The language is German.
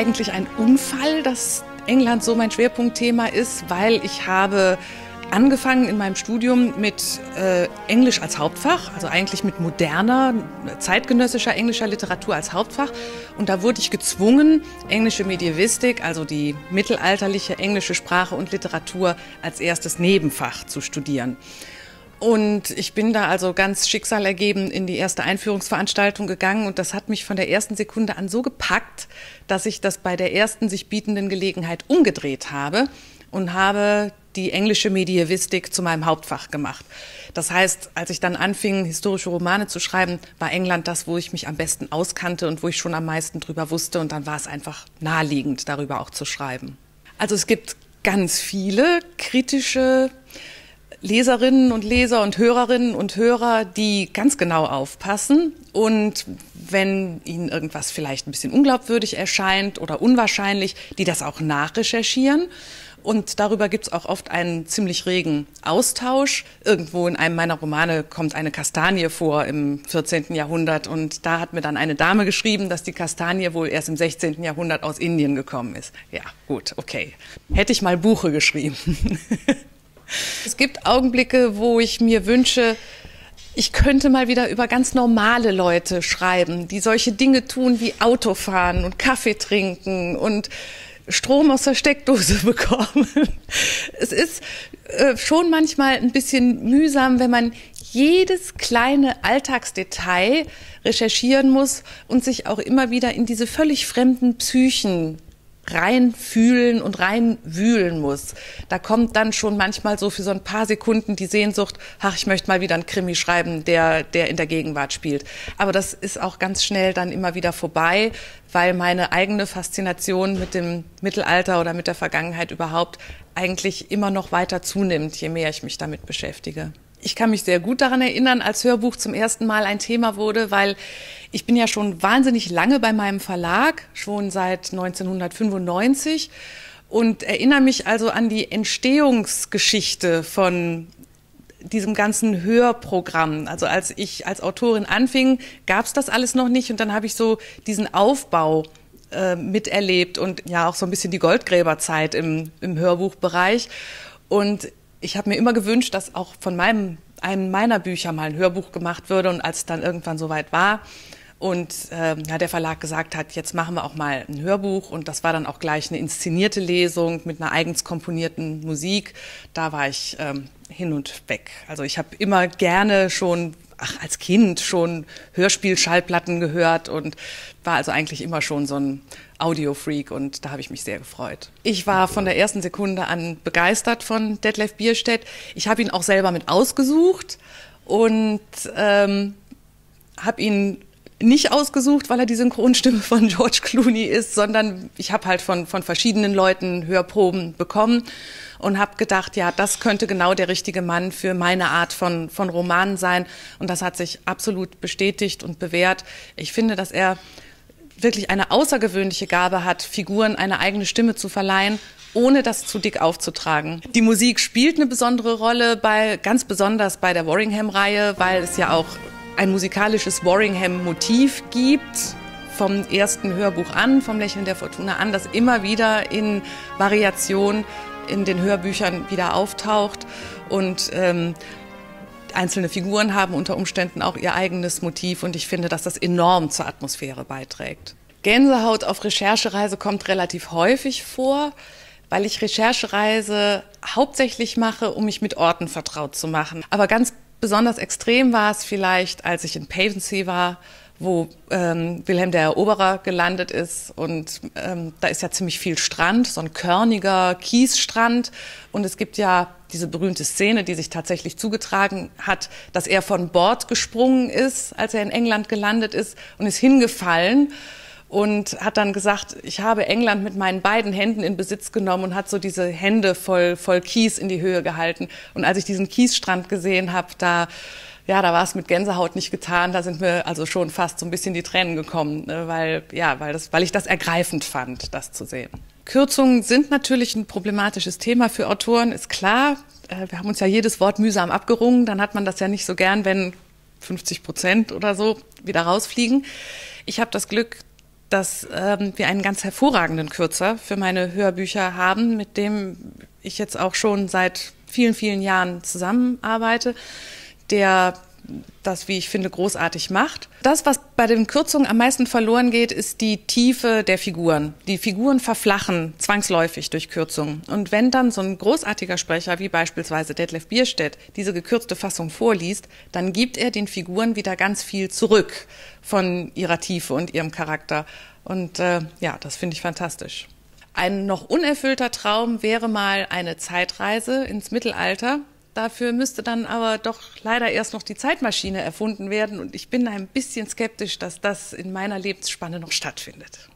eigentlich ein Unfall, dass England so mein Schwerpunktthema ist, weil ich habe angefangen in meinem Studium mit äh, Englisch als Hauptfach, also eigentlich mit moderner, zeitgenössischer englischer Literatur als Hauptfach. Und da wurde ich gezwungen, englische Medievistik, also die mittelalterliche englische Sprache und Literatur, als erstes Nebenfach zu studieren. Und ich bin da also ganz schicksalergeben in die erste Einführungsveranstaltung gegangen und das hat mich von der ersten Sekunde an so gepackt, dass ich das bei der ersten sich bietenden Gelegenheit umgedreht habe und habe die englische Medievistik zu meinem Hauptfach gemacht. Das heißt, als ich dann anfing, historische Romane zu schreiben, war England das, wo ich mich am besten auskannte und wo ich schon am meisten drüber wusste. Und dann war es einfach naheliegend, darüber auch zu schreiben. Also es gibt ganz viele kritische Leserinnen und Leser und Hörerinnen und Hörer, die ganz genau aufpassen und wenn ihnen irgendwas vielleicht ein bisschen unglaubwürdig erscheint oder unwahrscheinlich, die das auch nachrecherchieren und darüber gibt es auch oft einen ziemlich regen Austausch. Irgendwo in einem meiner Romane kommt eine Kastanie vor im 14. Jahrhundert. Und da hat mir dann eine Dame geschrieben, dass die Kastanie wohl erst im 16. Jahrhundert aus Indien gekommen ist. Ja, gut, okay. Hätte ich mal Buche geschrieben. es gibt Augenblicke, wo ich mir wünsche, ich könnte mal wieder über ganz normale Leute schreiben, die solche Dinge tun wie Autofahren und Kaffee trinken und Strom aus der Steckdose bekommen. Es ist äh, schon manchmal ein bisschen mühsam, wenn man jedes kleine Alltagsdetail recherchieren muss und sich auch immer wieder in diese völlig fremden Psychen reinfühlen und reinwühlen muss. Da kommt dann schon manchmal so für so ein paar Sekunden die Sehnsucht, ach, ich möchte mal wieder einen Krimi schreiben, der, der in der Gegenwart spielt. Aber das ist auch ganz schnell dann immer wieder vorbei, weil meine eigene Faszination mit dem Mittelalter oder mit der Vergangenheit überhaupt eigentlich immer noch weiter zunimmt, je mehr ich mich damit beschäftige. Ich kann mich sehr gut daran erinnern, als Hörbuch zum ersten Mal ein Thema wurde, weil ich bin ja schon wahnsinnig lange bei meinem Verlag, schon seit 1995 und erinnere mich also an die Entstehungsgeschichte von diesem ganzen Hörprogramm. Also als ich als Autorin anfing, gab es das alles noch nicht und dann habe ich so diesen Aufbau äh, miterlebt und ja auch so ein bisschen die Goldgräberzeit im, im Hörbuchbereich. Und ich habe mir immer gewünscht, dass auch von meinem, einem meiner Bücher mal ein Hörbuch gemacht würde. Und als es dann irgendwann soweit war und äh, ja, der Verlag gesagt hat, jetzt machen wir auch mal ein Hörbuch und das war dann auch gleich eine inszenierte Lesung mit einer eigens komponierten Musik, da war ich ähm, hin und weg. Also ich habe immer gerne schon ach, als Kind schon Hörspielschallplatten gehört und war also eigentlich immer schon so ein Audio-Freak und da habe ich mich sehr gefreut. Ich war von der ersten Sekunde an begeistert von Detlef Bierstedt. Ich habe ihn auch selber mit ausgesucht und ähm, habe ihn nicht ausgesucht, weil er die Synchronstimme von George Clooney ist, sondern ich habe halt von, von verschiedenen Leuten Hörproben bekommen und habe gedacht, ja, das könnte genau der richtige Mann für meine Art von, von Romanen sein. Und das hat sich absolut bestätigt und bewährt. Ich finde, dass er wirklich eine außergewöhnliche Gabe hat, Figuren eine eigene Stimme zu verleihen ohne das zu dick aufzutragen. Die Musik spielt eine besondere Rolle bei, ganz besonders bei der Warringham-Reihe, weil es ja auch ein musikalisches Warringham-Motiv gibt. Vom ersten Hörbuch an, vom Lächeln der Fortuna an, das immer wieder in Variation in den Hörbüchern wieder auftaucht. Und ähm, einzelne Figuren haben unter Umständen auch ihr eigenes Motiv und ich finde, dass das enorm zur Atmosphäre beiträgt. Gänsehaut auf Recherchereise kommt relativ häufig vor, weil ich Recherchereise hauptsächlich mache, um mich mit Orten vertraut zu machen. Aber ganz besonders extrem war es vielleicht, als ich in Pavensey war wo ähm, Wilhelm der Eroberer gelandet ist. Und ähm, da ist ja ziemlich viel Strand, so ein körniger Kiesstrand. Und es gibt ja diese berühmte Szene, die sich tatsächlich zugetragen hat, dass er von Bord gesprungen ist, als er in England gelandet ist und ist hingefallen und hat dann gesagt, ich habe England mit meinen beiden Händen in Besitz genommen und hat so diese Hände voll, voll Kies in die Höhe gehalten. Und als ich diesen Kiesstrand gesehen habe, da ja, da war es mit Gänsehaut nicht getan. Da sind mir also schon fast so ein bisschen die Tränen gekommen, ne, weil, ja, weil, das, weil ich das ergreifend fand, das zu sehen. Kürzungen sind natürlich ein problematisches Thema für Autoren, ist klar. Äh, wir haben uns ja jedes Wort mühsam abgerungen. Dann hat man das ja nicht so gern, wenn 50 Prozent oder so wieder rausfliegen. Ich habe das Glück, dass ähm, wir einen ganz hervorragenden Kürzer für meine Hörbücher haben, mit dem ich jetzt auch schon seit vielen, vielen Jahren zusammenarbeite, der das, wie ich finde, großartig macht. Das, was bei den Kürzungen am meisten verloren geht, ist die Tiefe der Figuren. Die Figuren verflachen zwangsläufig durch Kürzungen. Und wenn dann so ein großartiger Sprecher wie beispielsweise Detlef Bierstedt diese gekürzte Fassung vorliest, dann gibt er den Figuren wieder ganz viel zurück von ihrer Tiefe und ihrem Charakter. Und äh, ja, das finde ich fantastisch. Ein noch unerfüllter Traum wäre mal eine Zeitreise ins Mittelalter Dafür müsste dann aber doch leider erst noch die Zeitmaschine erfunden werden und ich bin ein bisschen skeptisch, dass das in meiner Lebensspanne noch stattfindet.